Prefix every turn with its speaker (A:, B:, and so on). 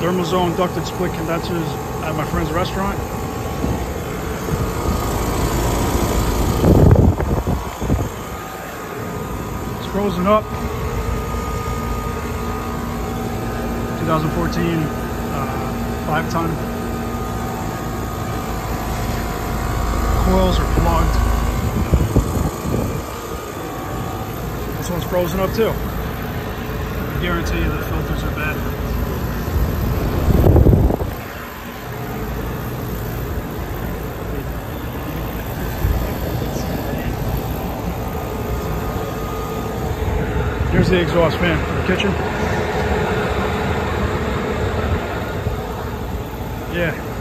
A: Thermal Zone ducted split condensers at my friend's restaurant. It's frozen up. 2014 uh, 5 ton. Coils are plugged. This one's frozen up too. I guarantee you the filters are bad. Here's the exhaust fan for the kitchen. Yeah,